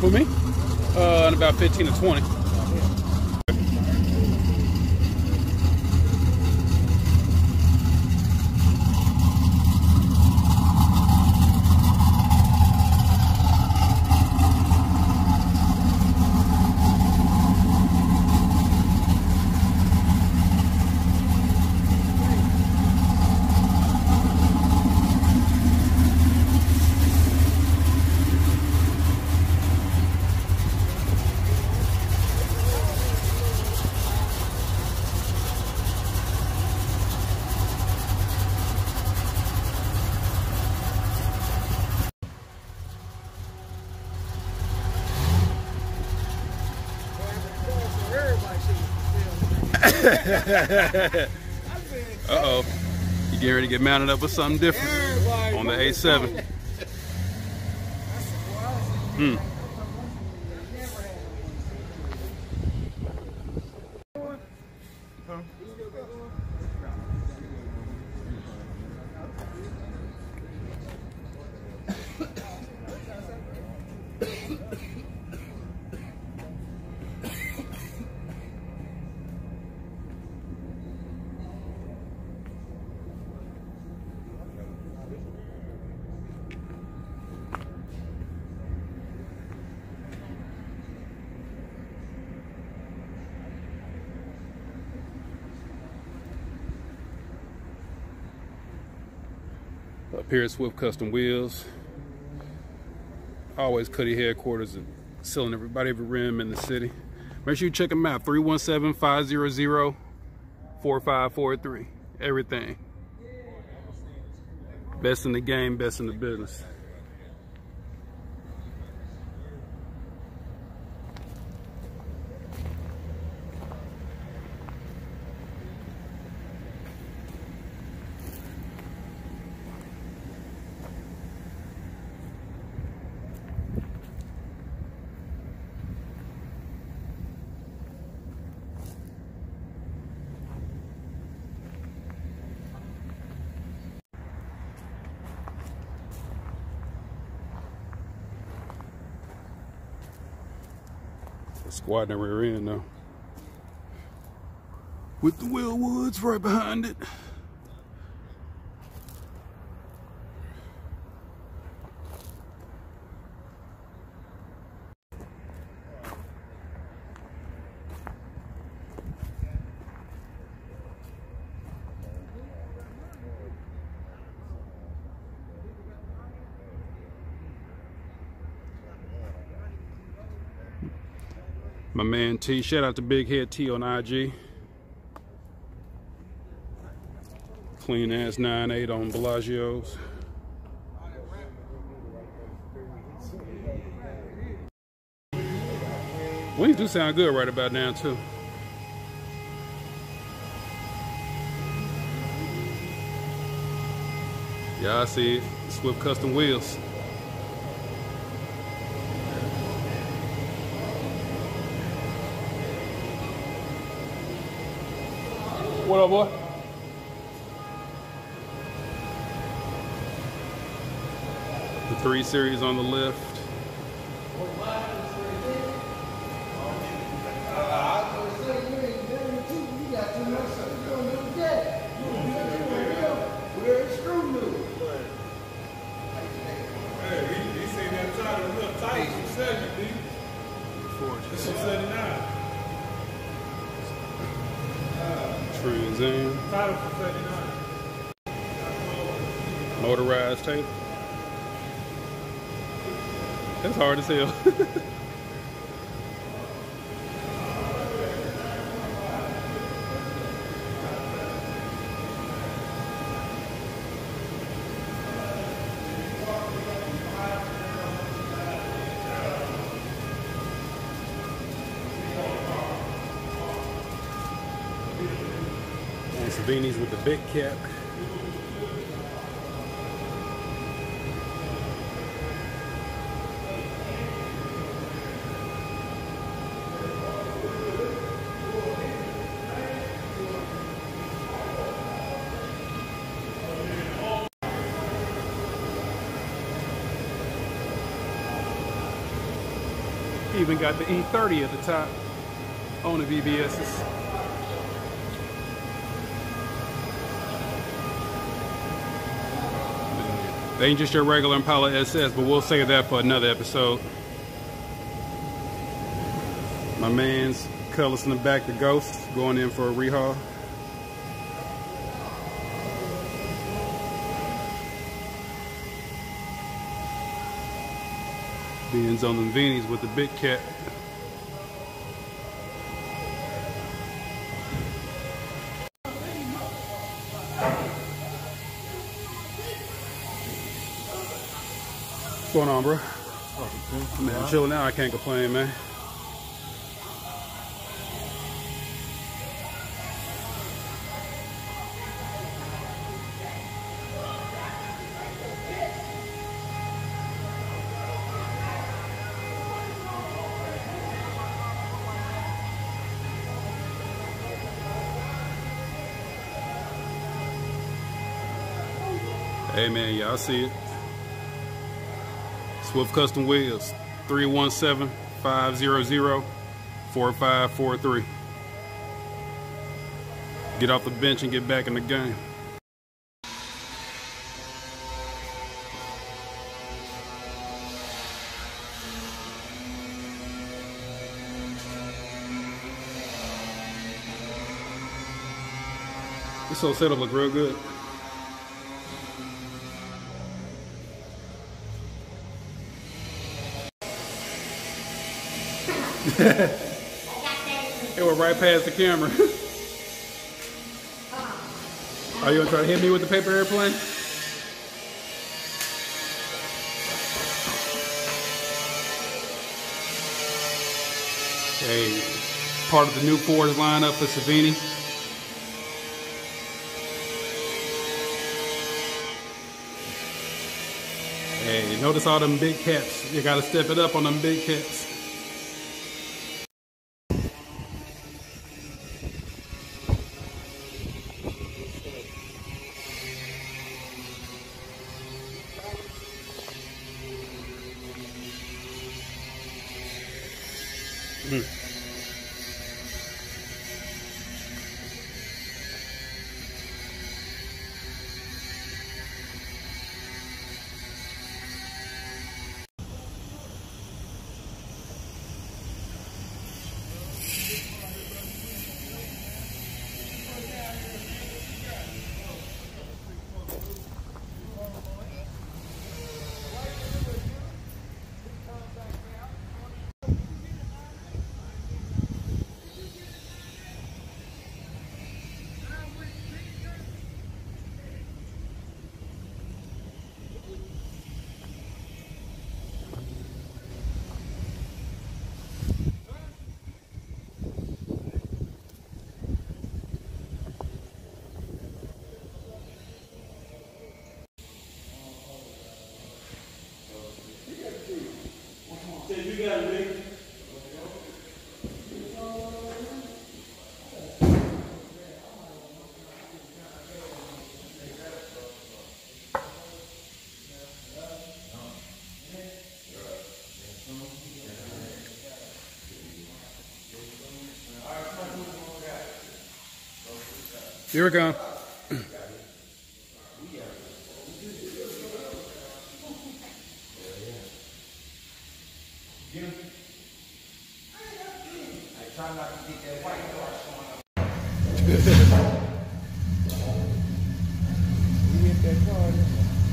For me? Uh, in about 15 to 20. Uh-oh. You get ready to get mounted up with something different on the A7. Hmm. Up here at Swift Custom Wheels. Always Cuddy headquarters and selling everybody every rim in the city. Make sure you check them out. 317-500-4543. Everything. Best in the game, best in the business. The squad that we're in though. With the Wilwoods right behind it. My man T, shout out to Big Head T on IG. Clean ass 9-8 on Bellagio's. Wings do sound good right about now too. Yeah, I see it. Swift Custom Wheels. Boy? The three series on the lift. Hey, he, he that title, look, tight, said you, D. This is 79. Trans Am. Title for 79. Motorized tape. That's hard to tell. Beanies with the big cap. Even got the E30 at the top on the VBSs. They ain't just your regular Impala SS, but we'll save that for another episode. My man's colors in the back, the Ghost, going in for a rehaul. Beans on them Veenies with the big cat. What's going on, bro? Oh, man, chilling out. I can't complain, man. Hey man, y'all see it. Swift Custom Wheels, 317-500-4543. Get off the bench and get back in the game. This whole setup look real good. It went right past the camera. Are you gonna try to hit me with the paper airplane? Hey, part of the new Fords lineup for Savini. Hey, notice all them big cats. You gotta step it up on them big cats. Mm. Here we go.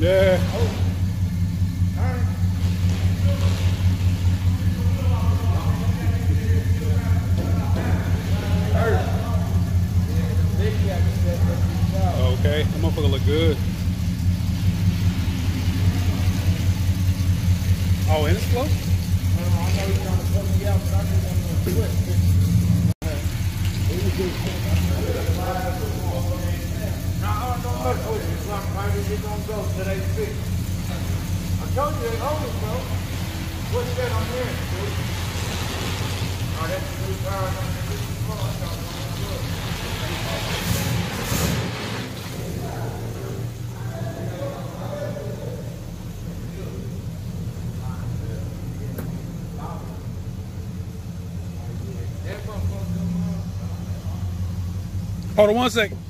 Yeah. Okay, that motherfucker look good. Oh, and it's close? I don't look. It's not going to go. I told you they always go. What's that on there? Oh, that's the new car on the new car. I thought it was good. Hold on one second.